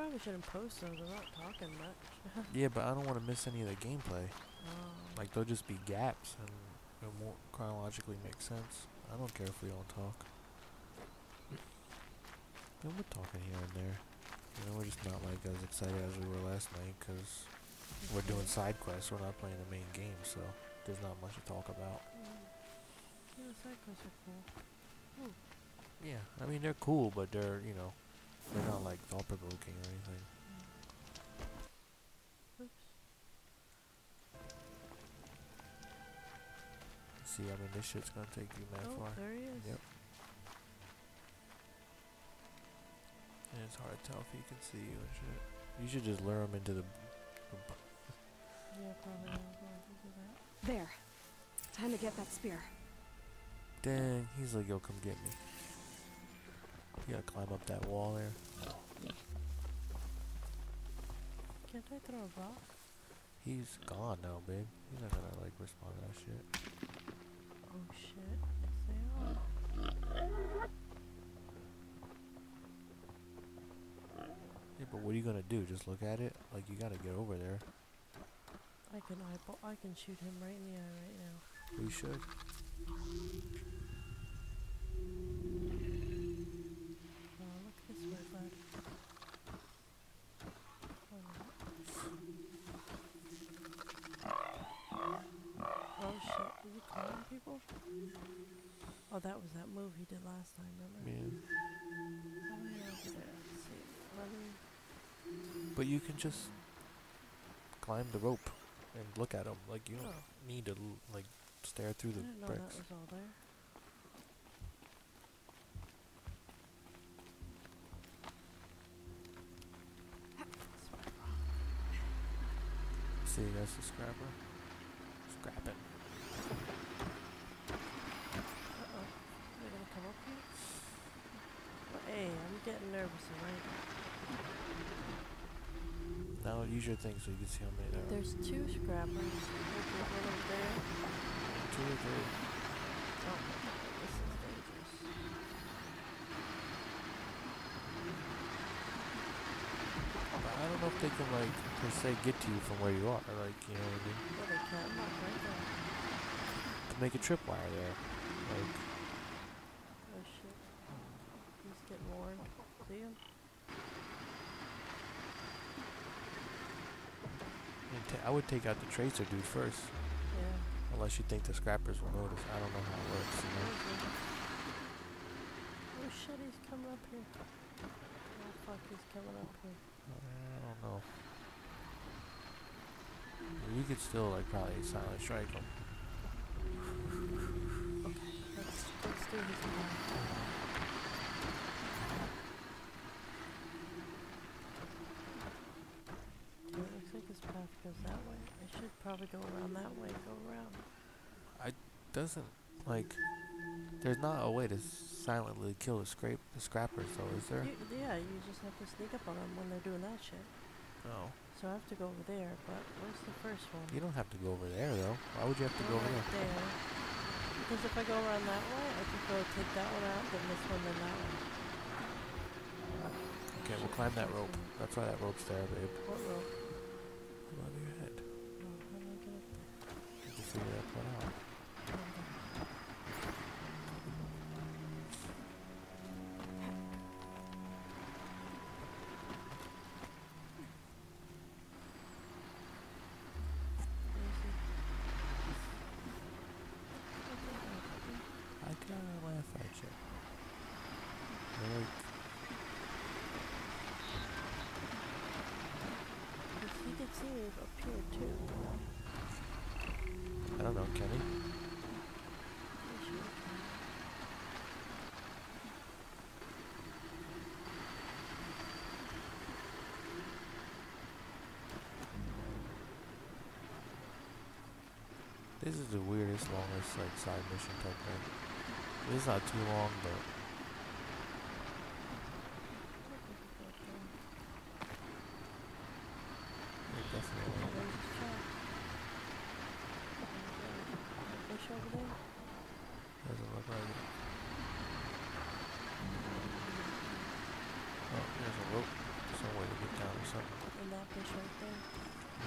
probably shouldn't post those. I'm not talking much. Yeah, but I don't want to miss any of the gameplay. Um, Like there'll just be gaps and it won't chronologically make sense. I don't care if we don't talk. We're talking here and there. You know, we're just not like as excited as we were last night because we're doing side quests. We're not playing the main game, so there's not much to talk about. mm, yeah, side quests are cool. Yeah, I mean they're cool, but they're you know they're not like thought provoking or anything. Oops. See, I mean this shit's gonna take you mad Oh, far. there he is. Yep. And it's hard to tell if he can see you and shit. You should just lure him into the. the Yeah, probably. I'm going to do that. There. Time to get that spear. Dang, he's like, yo, come get me. You gotta climb up that wall there. Can't I throw a rock? He's gone now, babe. He's not gonna like respond to that shit. Oh shit. Yes, they are. Yeah, but what are you gonna do? Just look at it? Like you gotta get over there. I can eyeball. I can shoot him right in the eye right now. We should. But you can just climb the rope and look at them. Like you don't Oh, need to like stare through I the bricks. that was all there. See, that's the scrapper. Scrap it. Uh oh. They're gonna come up here? Well, hey, I'm getting nervous already. Now use your thing so you can see how many there are. There's two scrappers. There's there. Two or three. Oh, this is dangerous. But I don't know if they can like per se get to you from where you are. Like you know what I mean? Yeah, they can't. Look, right there. To make a tripwire there. Like Oh shit. He's getting worn. See him? and ta- I would take out the tracer dude first. Yeah. Unless you think the scrappers will notice. I don't know how it works, you know? Oh shit, he's coming up here. Oh fuck, he's coming up here. Uh, I don't know. You could still like probably silent strike him. Okay, let's, let's do his plan. Yeah, it looks like his path goes that way. I should probably go around that way, go around. I doesn't like there's not a way to silently kill the scrape the scrappers though, is there? You, yeah, you just have to sneak up on them when they're doing that shit. No. So I have to go over there, but where's the first one? You don't have to go over there though. Why would you have to go over right there? there. Because if I go around that way, I could go take that one out, then this one, then that one. Okay, we'll climb that rope. That's why that rope's there, babe. What rope? Figure out. Oh, there. I gotta laugh at you. You're like, Because he could see me up here too. I don't know, Kenny. Pretty sure he can. This is the weirdest, longest like side mission type thing. It's not too long, but it definitely. There's his trap. Fish over there? Doesn't look like it. Oh, there's a rope. some way to get down or something. In that bush right there.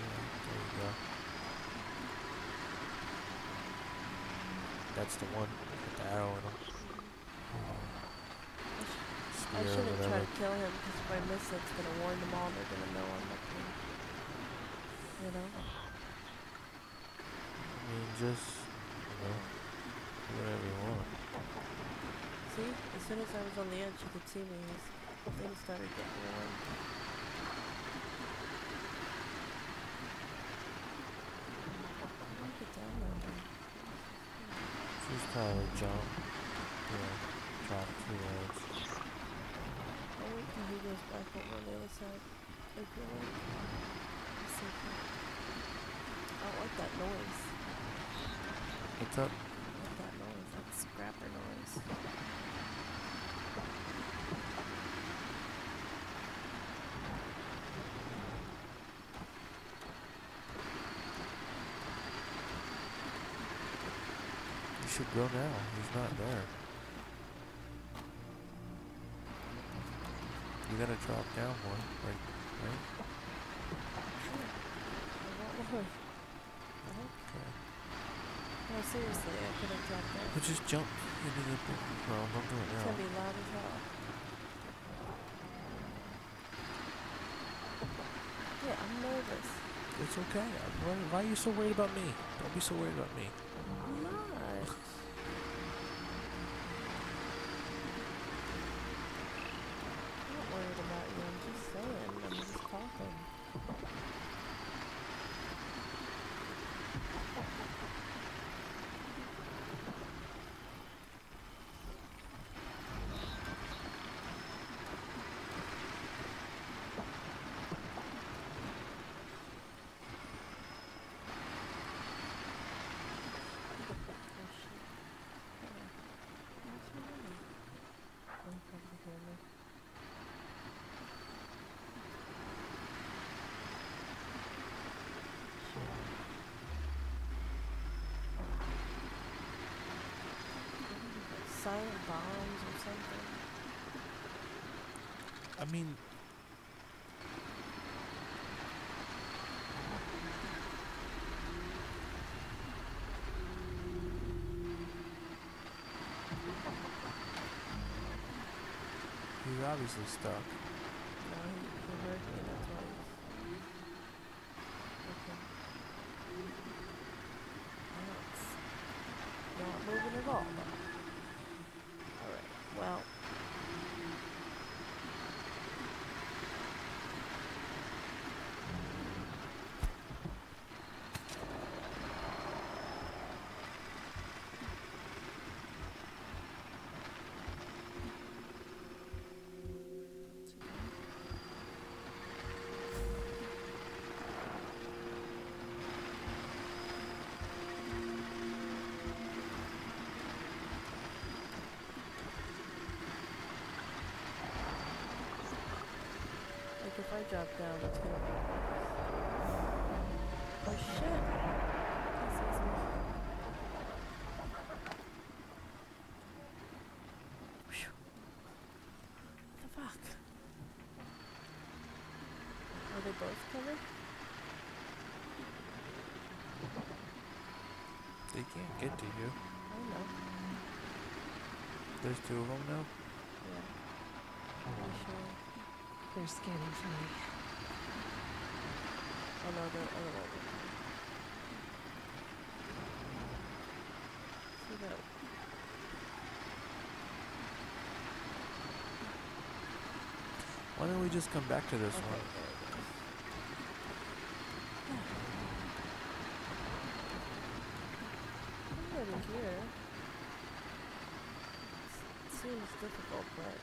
Yeah, there you go. That's the one with the arrow in him. I, sh- I shouldn't try to kill him because if I miss it, it's gonna warn them all. They're gonna know I'm looking. You know? I mean, just, you know, do whatever you want. See? As soon as I was on the edge, you could see me. His things started getting warm. How do I get down there? Just probably jump, you know, drop two legs. I'll wait till he goes back over on the other side. I feel like. Let's see if I- I don't like that noise. What's up? I like that noise. That scrapper noise. You should go now. He's not there. You gotta drop down more, like, right? Sure. I want more. Okay. No, seriously, I could have dropped down. But just jump into the book. Well, don't do it now. It's gonna be loud as hell. Yeah, I'm nervous. It's okay. I'm Why are you so worried about me? Don't be so worried about me. I'm not. I'm not worried about you. I'm just saying. I'm just talking. Oh shit. Hold on. Where's my money? Oh, you probably hear me. Silent bombs or something. I mean, he's obviously stuck. No, he, he heard me, that's why he's... Okay. Now it's not moving at all, though. Alright, well... Like if I drop down, be. Oh shit! He sees me. What the fuck? Are they both coming? They can't get to you. I know. There's two of them now. Yeah. Oh. Pretty sure. They're scanning for me. Oh no, the other oh, way. See that? Why don't we just come back to this Okay, one? there it is. I'm already here. It seems difficult, but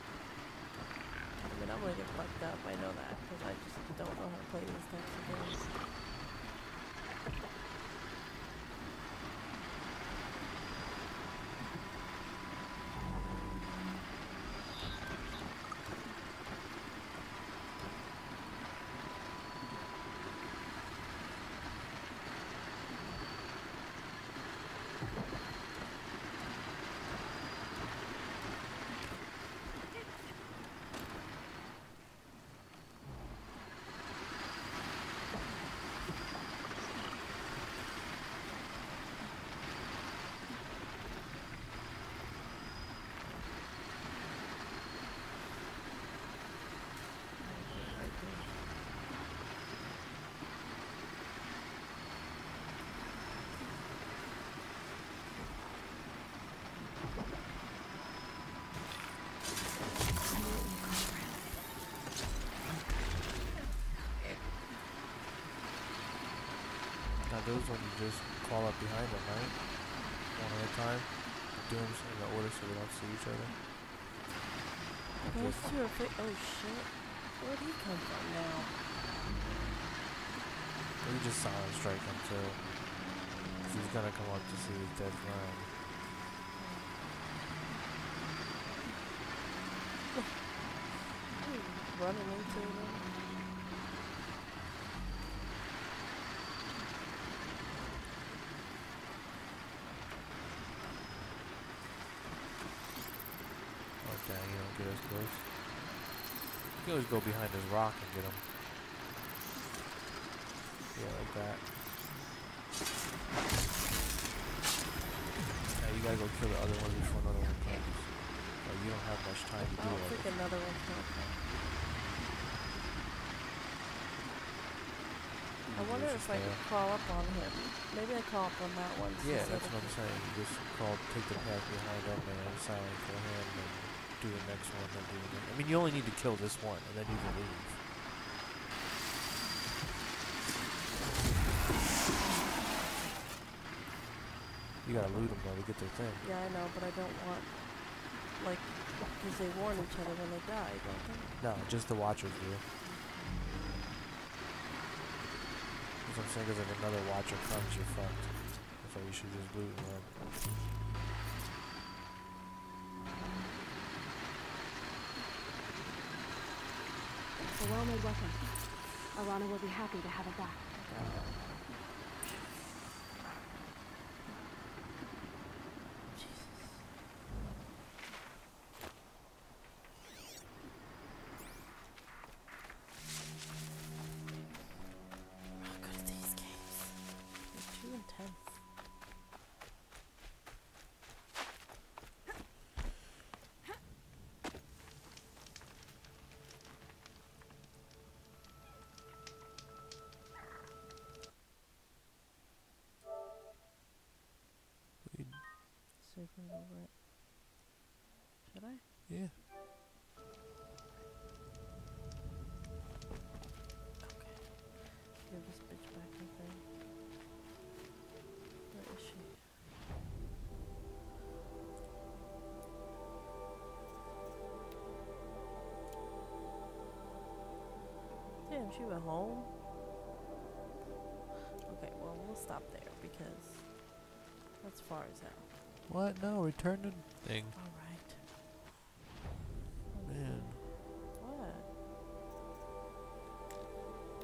I'm gonna get fucked up. I know that because I just don't know how to play these types of games. Those when you just crawl up behind them, right? One at a time. Do them in the order so they don't see each other. Those two are Oh shit. Where'd he come from now? You just silent strike him too. he's gonna come up to see his dead friend. Running into them. Oh dang, you don't get as close. You can always go behind this rock and get him. Yeah, like that. Now you gotta go kill the other one before another one comes. Oh, you don't have much time to I do don't it. think another one's gonna come. I wonder if I could crawl up on him. Maybe I crawl up on that one. Yeah, that's what I'm saying. You just crawl, take the path behind him and silent for him, do the next one, then do the next. I mean, you only need to kill this one, and then you can leave. You gotta loot them though to get their thing. Yeah, I know, but I don't want like because they warn each other when they die, don't they? No, just the watchers do. That's what I'm saying, 'cause if another watcher comes, you're fucked. That's why you should just loot and run. Well-made weapon. Alana will be happy to have it back. Circling over it. Should I? Yeah. Okay. Give this bitch back her thing. Where is she? Damn, she went home. Okay, well we'll stop there because that's far as hell. What? No, return the thing. Alright. Man. What?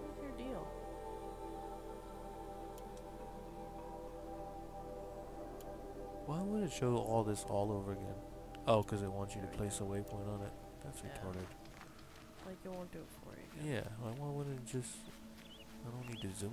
What's your deal? Why would it show all this all over again? Oh, 'cause it wants you to place a waypoint on it. That's Yeah. retarded. Like it won't do it for you. again. Yeah, like why wouldn't it just... I don't need to zoom.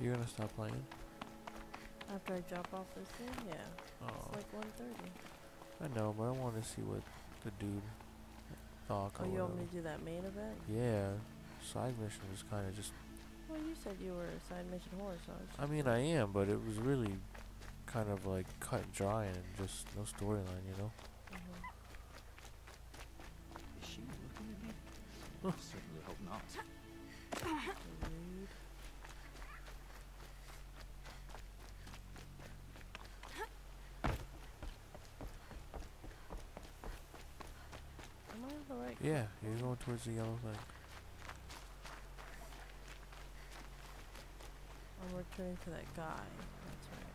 You're gonna stop playing? After I drop off this thing, yeah. Oh, It's like 1.30. I know, but I want to see what the dude thought. Oh, you want me to do that main event? Yeah, side mission was kind of just. Well, you said you were a side mission horse, so I was I mean, I am, but it was really kind of like cut and dry and just no storyline, you know. mhm. Is she looking at me? Certainly hope not. Rude. Am I on the right? Yeah, you're oh, the yellow thing. I'm returning to that guy. That's right.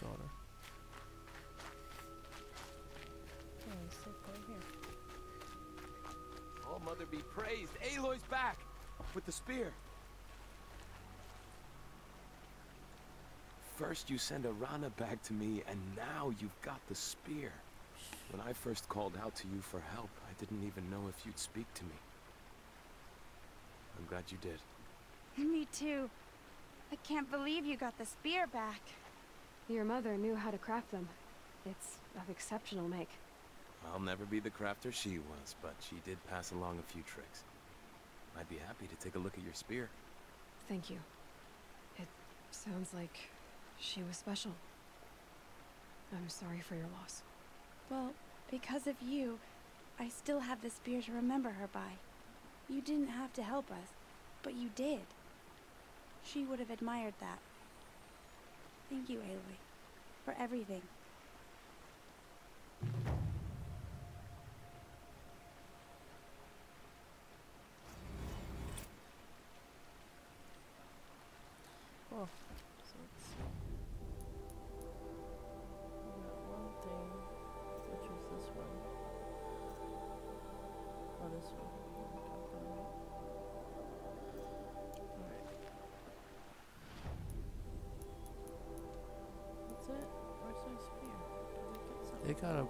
daughter. Oh, he's right here. All mother be praised. Aloy's back with the spear. First you send Arana back to me, and now you've got the spear. When I first called out to you for help, I didn't even know if you'd speak to me. I'm glad you did. Me too. I can't believe you got the spear back. Your mother knew how to craft them. It's of exceptional make. I'll never be the crafter she was, but she did pass along a few tricks. I'd be happy to take a look at your spear. Thank you. It sounds like she was special. I'm sorry for your loss. Well, because of you, I still have the spear to remember her by. You didn't have to help us, but you did. She would have admired that. Thank you, Aloy, for everything.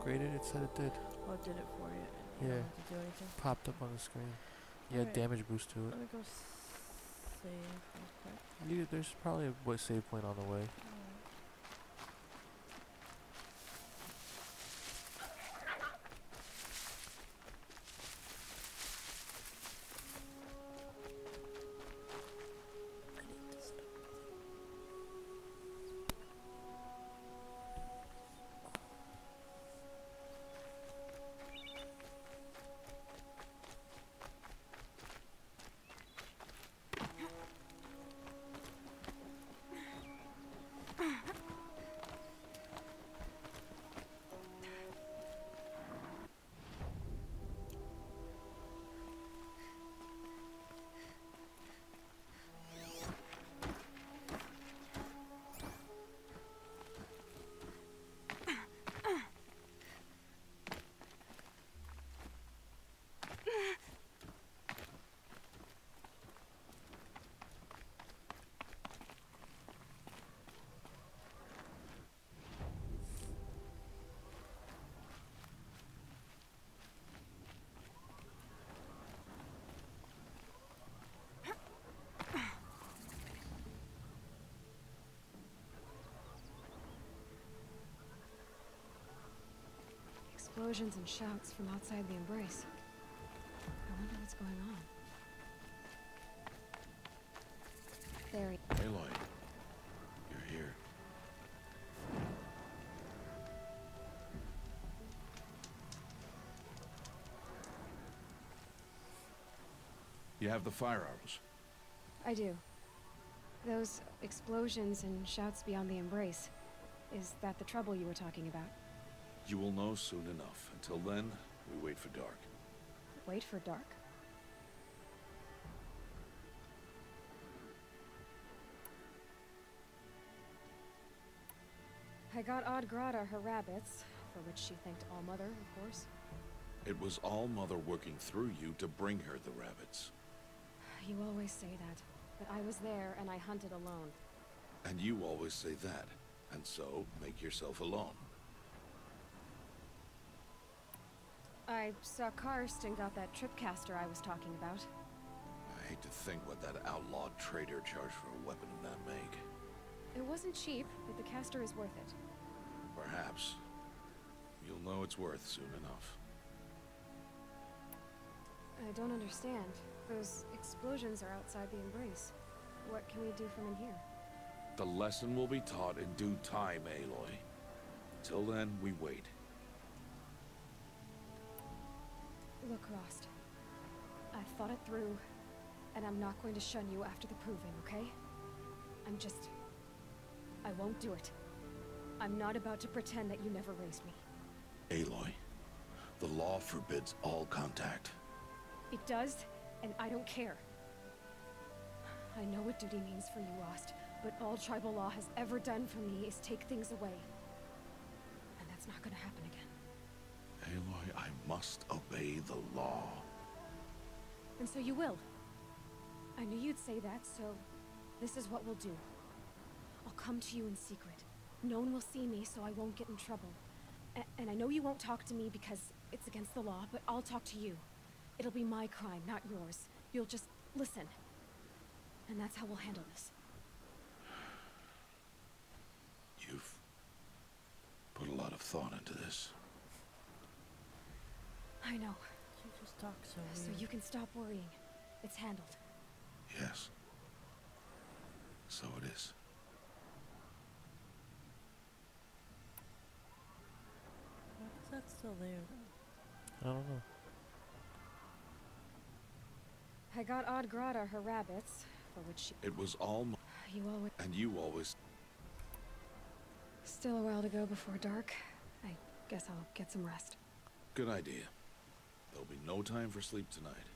Upgraded. It said it did. Oh, it did it for you. You Yeah. to do anything. Popped up on the screen. Yeah, Alright. damage boost to it. Let me go save real quick. You, there's probably a save point on the way. Alright. Explosions and shouts from outside the embrace. I wonder what's going on. There he Aloy, you're here. You have the fire arrows. I do. Those explosions and shouts beyond the embrace. Is that the trouble you were talking about? You will know soon enough. Until then, we wait for dark. Wait for dark. I got Odd Grata her rabbits, for which she thanked All Mother, of course. It was All Mother working through you to bring her the rabbits. You always say that, but I was there and I hunted alone. And you always say that. And so, make yourself alone. I saw Karst and got that tripcaster I was talking about. I hate to think what that outlawed trader charged for a weapon of that make. It wasn't cheap, but the caster is worth it. Perhaps. You'll know it's worth soon enough. I don't understand. Those explosions are outside the embrace. What can we do from in here? The lesson will be taught in due time, Aloy. Till then, we wait. Look, Rost. I've thought it through, and I'm not going to shun you after the proving, okay? I'm just... I won't do it. I'm not about to pretend that you never raised me. Aloy, the law forbids all contact. It does, and I don't care. I know what duty means for you, Rost, but all tribal law has ever done for me is take things away. And that's not gonna happen again. Aloy, must obey the law. And so you will. I knew you'd say that, so this is what we'll do. I'll come to you in secret. No one will see me, so I won't get in trouble. A- and I know you won't talk to me because it's against the law, but I'll talk to you. It'll be my crime, not yours. You'll just listen. And that's how we'll handle this. You've put a lot of thought into this. I know. She just talks so So weird. you can stop worrying. It's handled. Yes. So it is. Why is that still there? I don't know. I got Odd Grata her rabbits, for which she... It was all m- You always... and you always Still a while to go before dark. I guess I'll get some rest. good idea. There'll be no time for sleep tonight.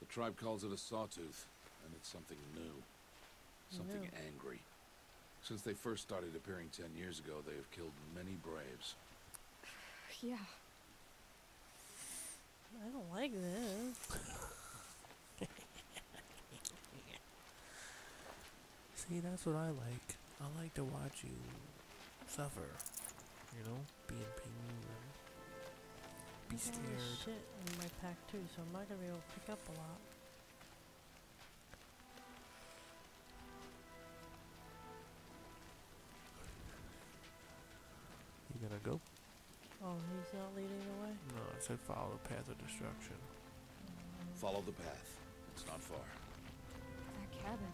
The tribe calls it a sawtooth, and it's something new. Something New. angry. Since they first started appearing ten years ago, they have killed many braves. Yeah. I don't like this. See, that's what I like. I like to watch you suffer. You know, be in pain and I got scared. shit in my pack too, so I'm not gonna be able to pick up a lot. You gonna go? Oh, he's not leading the way? No, I said follow the path of destruction. Mm. Follow the path. It's not far. That cabin.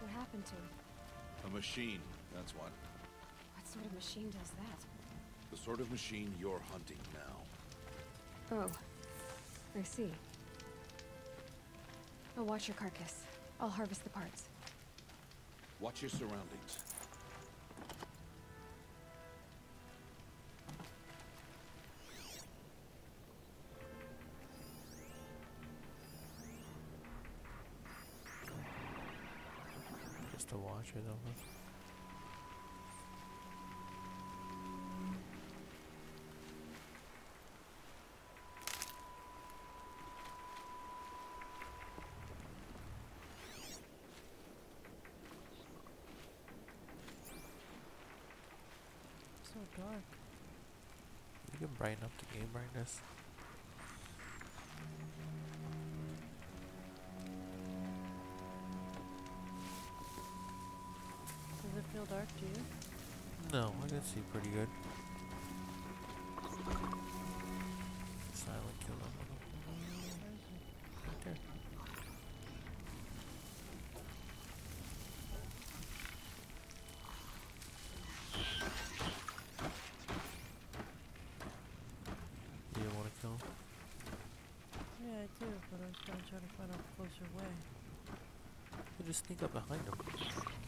What happened to it? A machine, that's what. What sort of machine does that? The sort of machine you're hunting now. Oh. I see. I'll watch your carcass. I'll harvest the parts. Watch your surroundings. Just to watch it over. You can brighten up the game brightness. Does it feel dark to you? No, I can see pretty good. A way. Just sneak up behind them.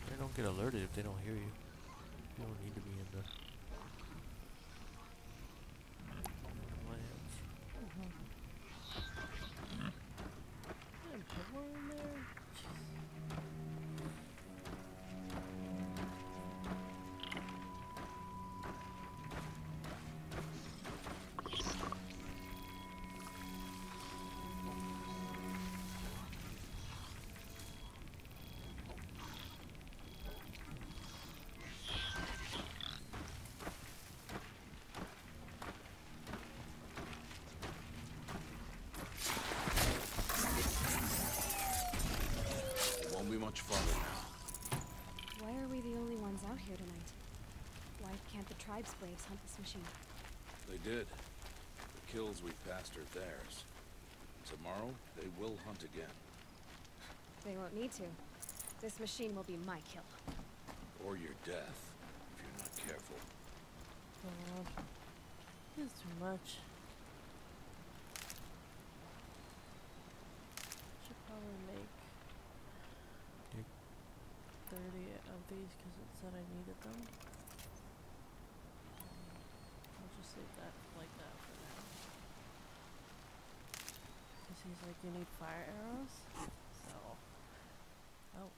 They don't get alerted if they don't hear you. You don't need to be in the much farther now. Why are we the only ones out here tonight? Why can't the tribe's braves hunt this machine? They did. The kills we passed are theirs. Tomorrow, they will hunt again. They won't need to. This machine will be my kill. Or your death, if you're not careful. God. This too much. Should probably make You- 30 of these because it said I needed them. Um, I'll just leave that like that for now. Because he's like, you need fire arrows? So. Oh.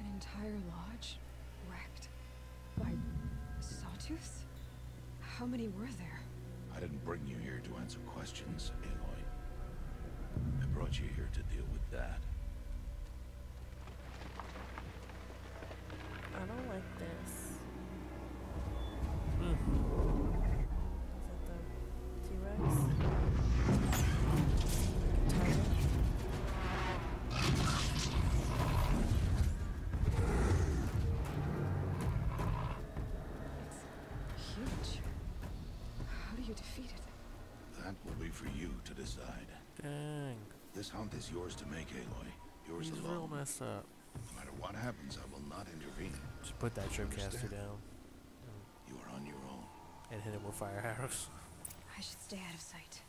An entire lodge wrecked by sawtooths? How many were there? I didn't bring you here to answer questions, Aloy. I brought you here to deal with that. For you to decide. Dang. This hunt is yours to make, Aloy. Yours He's real alone. messed up. No matter what happens, I will not intervene. Just put that tripcaster down You are on your own. and hit him with fire arrows. I should stay out of sight.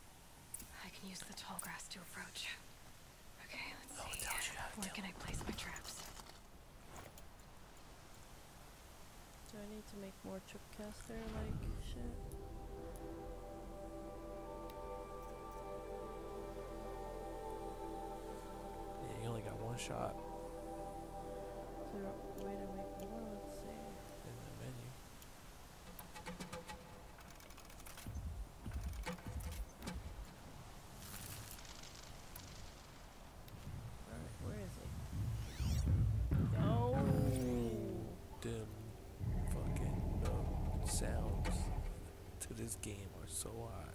I can use the tall grass to approach. Okay, let's Oh, see. tells you how to Where kill can I place my traps? Do I need to make more tripcaster like shit? Shot Is there a way to make more? Let's see. in the menu. Alright, where is? Oh! Fucking um, sounds to this game are so hot.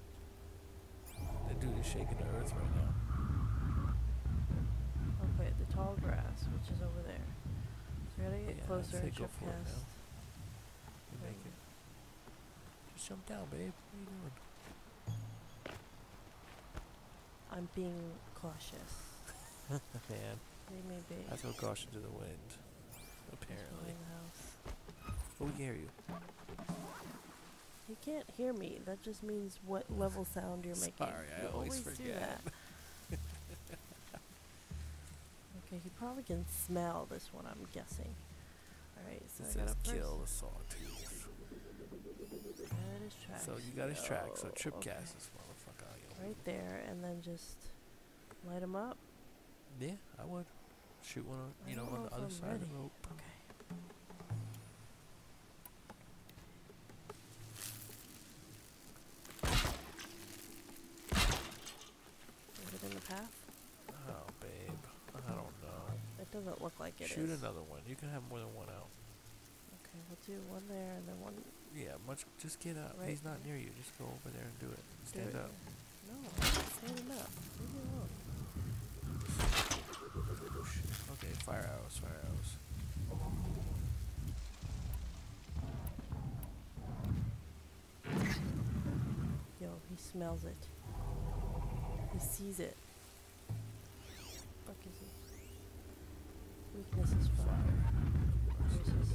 That dude is shaking the earth right now. Okay, the tall grass, which is over there. So gotta get Yeah, I'd closer and go for it now. You make it. Just jump down, babe. What are you doing? I'm being cautious. Man, Leave me be. I throw caution to the wind. Apparently. behind the house. But we can hear you. He can't hear me. That just means what level sound you're making. Sorry, I You always do forget. that. okay, he probably can smell this one. I'm guessing. All right, so It I says gotta kill a sawtooth. add his tracks. So you got his track, so trip okay. gas this motherfucker. yo. Right there, and then just light him up. Yeah, I would. Shoot one on, you know, don't on the other I'm side of the rope. Okay. Is it in the path? Oh, babe. I don't know. It doesn't look like it Shoot is. another one. You can have more than one out. Okay, we'll do one there and then one. Yeah, much. Just get up. Right He's not near you. Just go over there and do it. do Stand it up. No, I'm standing up. Leave me alone. Oh. Okay, fire arrows, fire arrows. Yo, he smells it. He sees it. Fuck is he? Weakness is fire. Versus.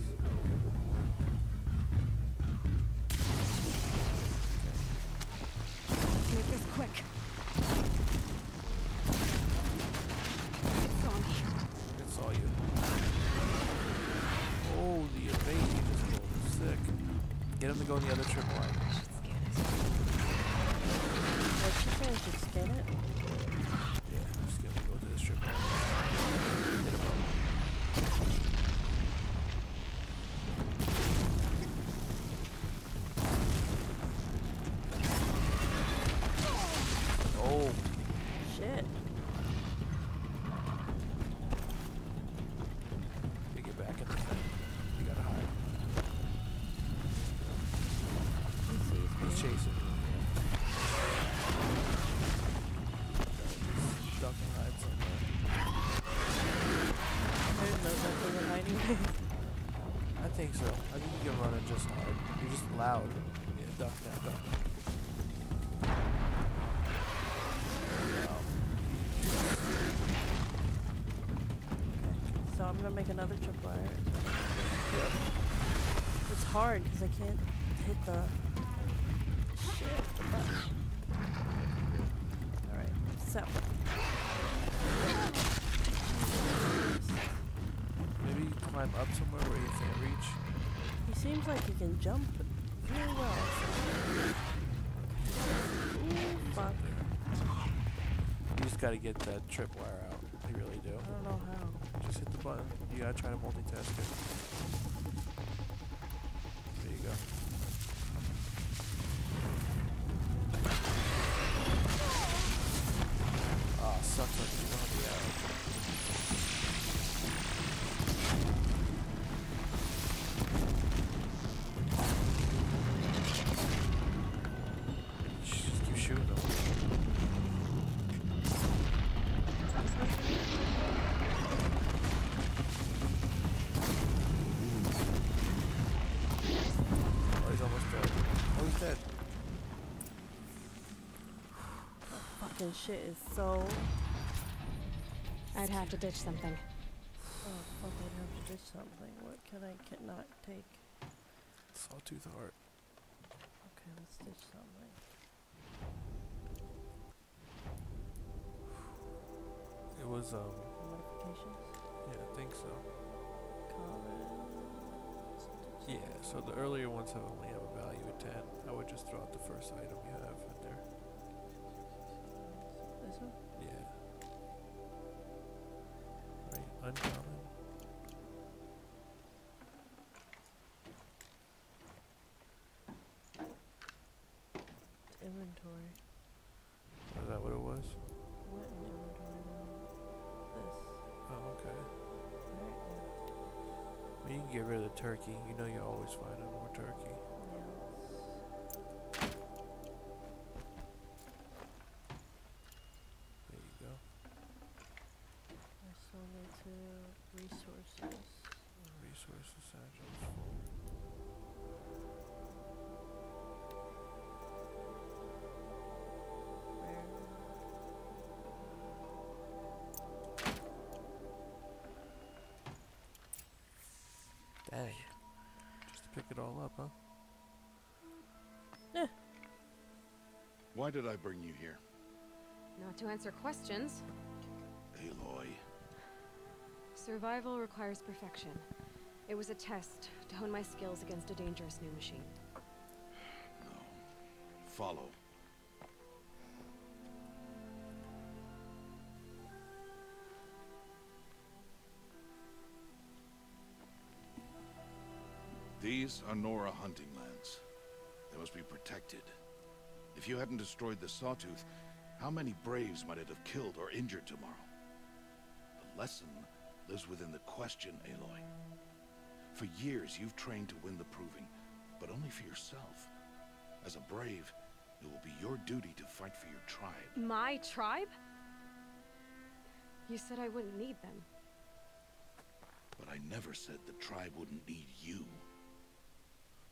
Let's make this quick. It's on me. It saw you. Oh, the evade just sick. Get him to go in the other trip line. I should scan it. What'd say? I should scan it? So I'm gonna make another tripwire. It's hard because I can't hit the shit. Alright, so. Maybe climb up somewhere where you can't reach. He seems like he can jump really well. Ooh, fuck. You just gotta get that tripwire out. You really do. I don't know how. Just hit the button. You gotta try to multitask it. Shit is so. I'd have to ditch something. Oh, fuck, I'd have to ditch something. What can I cannot take? Sawtooth heart. Okay, let's ditch something. It was, um, Modifications? yeah, I think so. Comments. Yeah, so the earlier ones have only have a value of 10. I would just throw out the first item you have in there. This one? Yeah. Right, uncommon. Inventory. Is that what it was? What in inventory now? This. Oh, okay. Right? Well, you can get rid of the turkey. You know you're always finding more it all up, huh? Eh. Why did I bring you here? Not to answer questions. Aloy. Survival requires perfection. It was a test to hone my skills against a dangerous new machine. No. Follow. These are Nora hunting lands. They must be protected. If you hadn't destroyed the Sawtooth, how many Braves might it have killed or injured tomorrow? The lesson lives within the question, Aloy. For years, you've trained to win the Proving, but only for yourself. As a Brave, it will be your duty to fight for your tribe. My tribe? You said I wouldn't need them. But I never said the tribe wouldn't need you.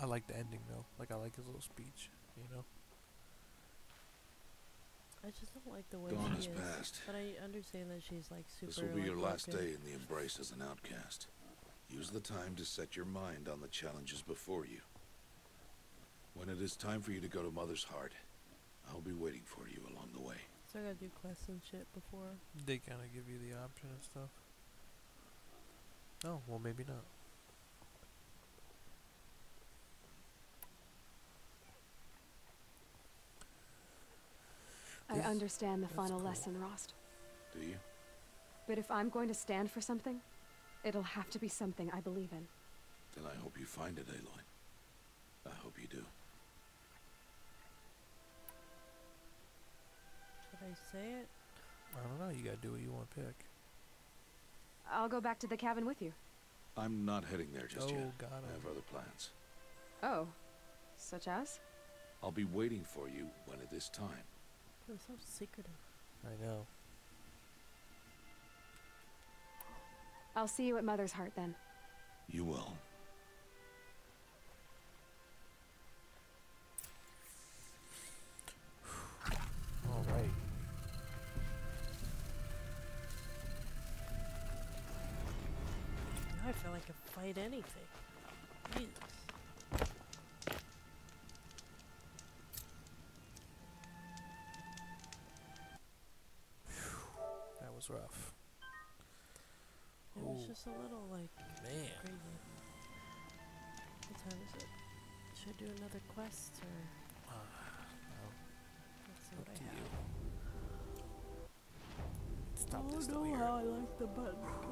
I like the ending though. Like I like his little speech. You know. I just don't like the way Dawn she is. passed. But I understand that she's like super. This will be like, your last broken. day in the Embrace as an outcast. Use the time to set your mind on the challenges before you. When it is time for you to go to Mother's Heart, I'll be waiting for you along the way. So I gotta do quests and shit before. They kind of give you the option and stuff. Oh, well, maybe not. I understand the that's final cool. lesson, Rost. Do you? But if I'm going to stand for something, it'll have to be something I believe in. Then I hope you find it, Aloy. I hope you do. Should I say it? I don't know. You gotta do what you want to pick. I'll go back to the cabin with you. I'm not heading there just oh, yet. got I have other plans. Oh. Such as? I'll be waiting for you when it is time. It was so secretive. I know. I'll see you at Mother's Heart then. You will. All right. I feel like I could fight anything. Was rough. It was Ooh. just a little like Man. crazy. What time is it? Should I do another quest or Uh, well, let's see up what I to have. you. Stop oh though how I like the button.